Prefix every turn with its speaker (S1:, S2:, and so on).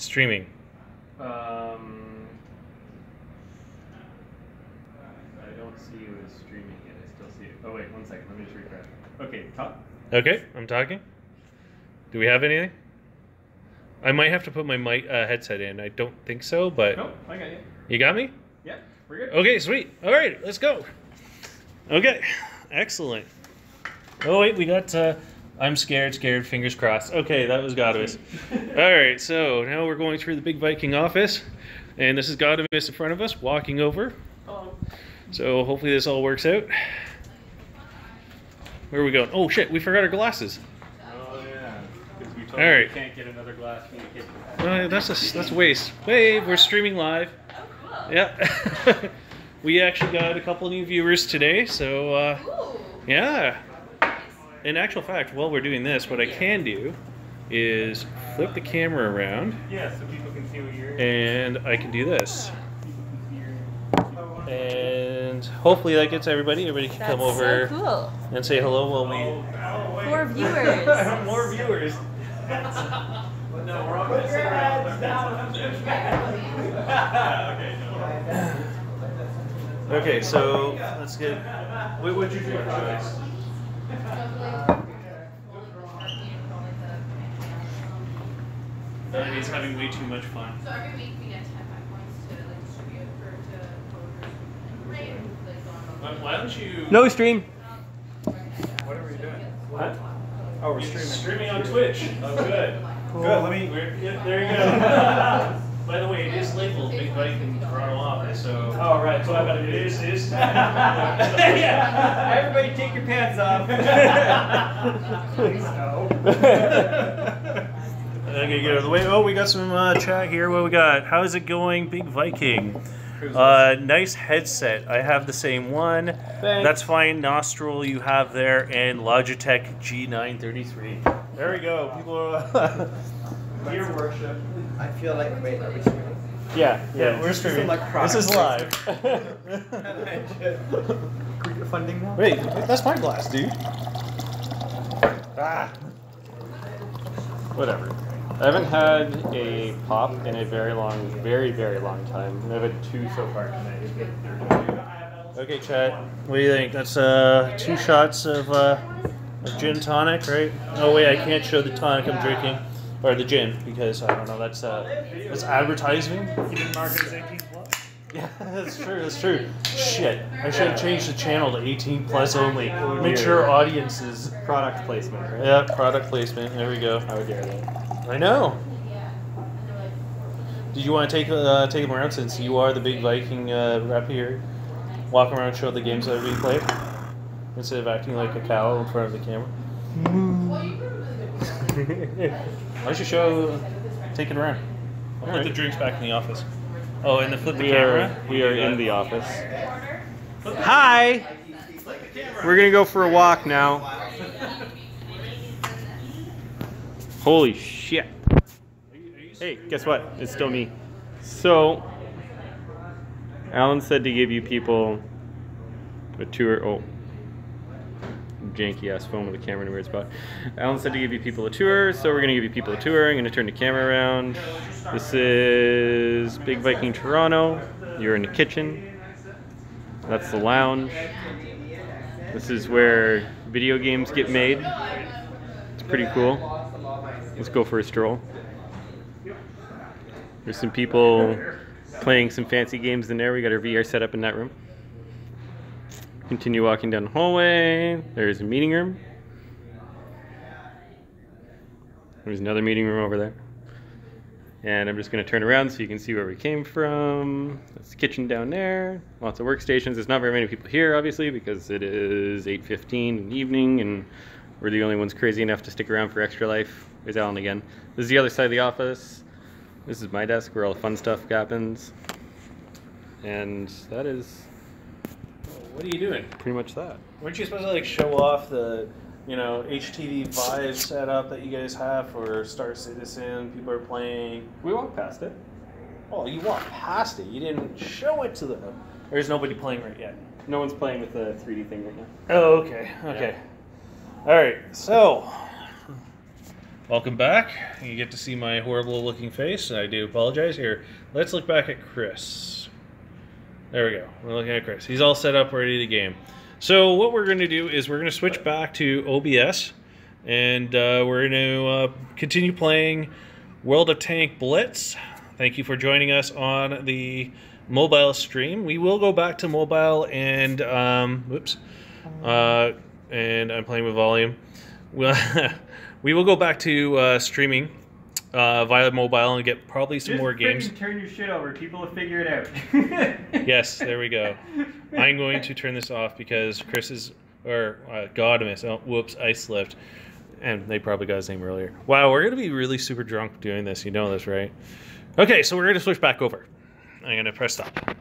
S1: Streaming.
S2: Um, I don't see you as streaming yet. I still see you. Oh wait, one second. Let me just refresh. Okay, talk.
S1: Okay, I'm talking. Do we have anything? I might have to put my mic uh, headset in. I don't think so, but
S2: Nope, I got you.
S1: you got me.
S2: Yeah, we're good.
S1: Okay, sweet. All right, let's go. Okay, excellent. Oh wait, we got. Uh, I'm scared, scared. Fingers crossed. Okay, that was Godamus. All right, so now we're going through the Big Viking office, and this is Godamus in front of us, walking over.
S2: Oh.
S1: So hopefully this all works out. Where are we going? Oh shit, we forgot our glasses.
S2: Oh yeah. Because we told
S1: All
S2: you we can't get another glass from the kitchen.
S1: Uh, that's a that's a waste. Wave, we're streaming live.
S3: Oh, cool.
S1: Yeah. we actually got a couple new viewers today, so uh,
S3: Ooh.
S1: yeah. In actual fact, while we're doing this, what I can do is flip the camera around,
S2: Yeah, so people can see what you're.
S1: and I can do this.
S2: People can see your.
S1: And hopefully that gets everybody. Everybody can
S3: That's
S1: come over
S3: so cool.
S1: and say hello while we.
S2: Oh. oh
S3: More viewers.
S2: More viewers. no, we're all gonna sit around. okay.
S1: Okay, so let's get. What would you drink, Joyce? He's having way too much fun.
S4: So every week we get ten back points to like distribute for to voters and rate like on
S1: Why, why don't you?
S5: No stream.
S2: What are we doing?
S1: What?
S2: Oh, we're
S1: You're
S2: streaming.
S1: streaming on Twitch. Oh, good.
S2: Good. Let me.
S1: We're, yeah, there you go. By the way, it is labeled Big Viking Toronto office, so.
S2: Oh right. So I gotta do
S1: It is.
S2: this.
S1: It is.
S2: yeah. Everybody, take your pants off.
S1: Okay, get out of the way. Oh, we got some uh, chat here. What we got? How's it going, Big Viking? Uh, nice headset. I have the same one. That's fine. Nostril you have there, and Logitech G933. There we go. People are.
S2: Your worship.
S5: I feel like wait, are we streaming?
S1: yeah, yeah, we're
S5: This is
S1: streaming.
S5: like
S1: This is live.
S5: funding now?
S1: Wait, that's my glass, dude. Ah. Whatever.
S2: I haven't had a pop in a very long, very, very long time. I've had two so far tonight.
S1: Okay, Chad. What do you think? That's uh, two shots of, uh, of gin tonic, right? Oh wait, I can't show the tonic I'm drinking, or the gym because I don't know. That's uh, that's advertising.
S2: You didn't mark it as 18 plus?
S1: Yeah, that's true. That's true. Shit, I should have changed the channel to 18 plus only. Mature audiences.
S2: Product placement, right?
S1: Yeah, product placement. There we go.
S2: How dare they?
S1: I know. Did you want to take uh, take them around since you are the big Viking uh, rep here? Walk around, show the games that we play, instead of acting like a cow in front of the camera. Why don't you show? Take it around. I'll put
S2: Alright.
S1: the drinks back in the office. Oh, and then flip the
S2: We
S1: camera.
S2: are, we are in the office.
S5: Hi! We're gonna go for a walk now. Holy shit. Hey, guess what? It's still me. So, Alan said to give you people a tour. Oh, janky ass phone with a camera in a weird spot. Alan said to give you people a tour, so we're gonna give you people a tour. I'm gonna turn the camera around. This is Big Viking Toronto. You're in the kitchen. That's the lounge. This is where video games get made. It's pretty cool. Let's go for a stroll. There's some people playing some fancy games in there. We got our VR set up in that room. Continue walking down the hallway. There's a meeting room. There's another meeting room over there. And I'm just going to turn around so you can see where we came from. That's the kitchen down there. Lots of workstations. There's not very many people here, obviously, because it is 8.15 in the evening, and we're the only ones crazy enough to stick around for Extra Life. There's Alan again. This is the other side of the office. This is my desk where all the fun stuff happens. And that is
S1: What are you doing?
S5: pretty much that.
S1: Weren't you supposed to like show off the, you know, HTC Vive setup that you guys have for Star Citizen? People are playing.
S5: We walked past it.
S1: Oh, you walked past it. You didn't show it to them. There's nobody playing right yet.
S5: No one's playing with the 3D thing right now.
S1: Oh, okay. Okay. All right. So, Welcome back. You get to see my horrible looking face, and I do apologize. Here, let's look back at Chris. There we go. We're looking at Chris. He's all set up, ready to game. So what we're going to do is we're going to switch back to OBS, and uh, we're going to uh, continue playing World of Tank Blitz. Thank you for joining us on the mobile stream. We will go back to mobile and um, whoops, uh, and I'm playing with volume. We'll we will go back to uh, streaming uh, via mobile and get probably some
S2: Just
S1: more games.
S2: turn your shit over. People will figure it out.
S1: Yes, there we go. I'm going to turn this off because Chris is, or uh, Godimus, oh, whoops, I slipped. And they probably got his name earlier. Wow, we're going to be really super drunk doing this. You know this, right? Okay, so we're going to switch back over. I'm going to press stop.